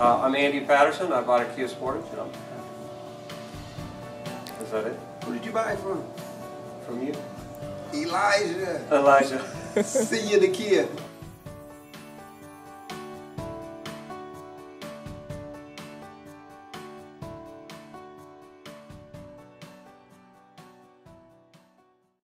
Uh, I'm Andy Patterson. I bought a Kia Sportage. and I'm- Is that it? Who did you buy it from? From you? Elijah. Elijah. See you in the Kia.